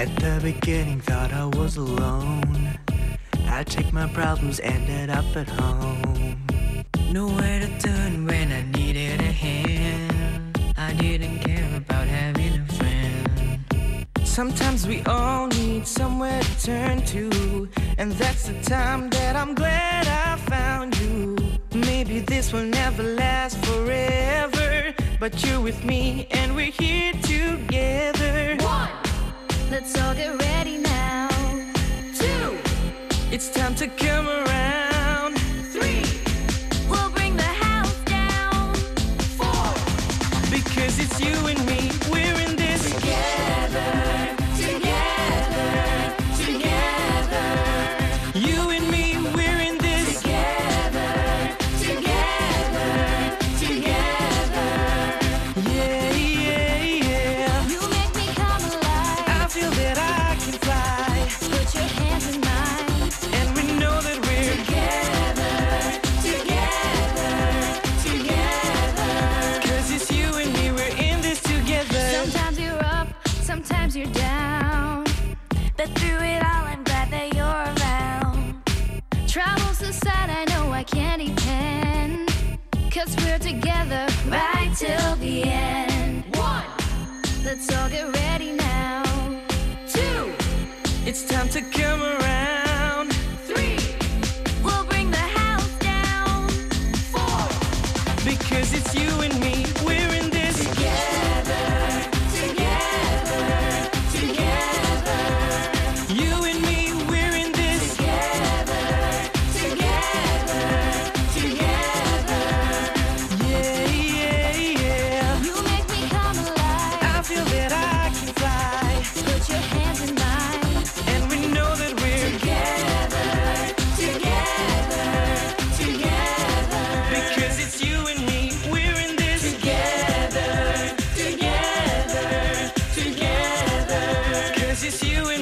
At the beginning, thought I was alone. I take my problems, ended up at home. Nowhere to turn when I needed a hand. I didn't care about having a friend. Sometimes we all need somewhere to turn to, and that's the time that I'm glad I found you. Maybe this will never last forever, but you're with me and we're here together. One, let's all get ready now. Two, It's time to come around. But through it all, I'm glad that you're around. Troubles aside, I know I can't depend. Cause we're together right till the end. One, let's all get ready now. Two, It's time to come around. three, we'll bring the house down. Four, Because it's you and me, we're Is it's you and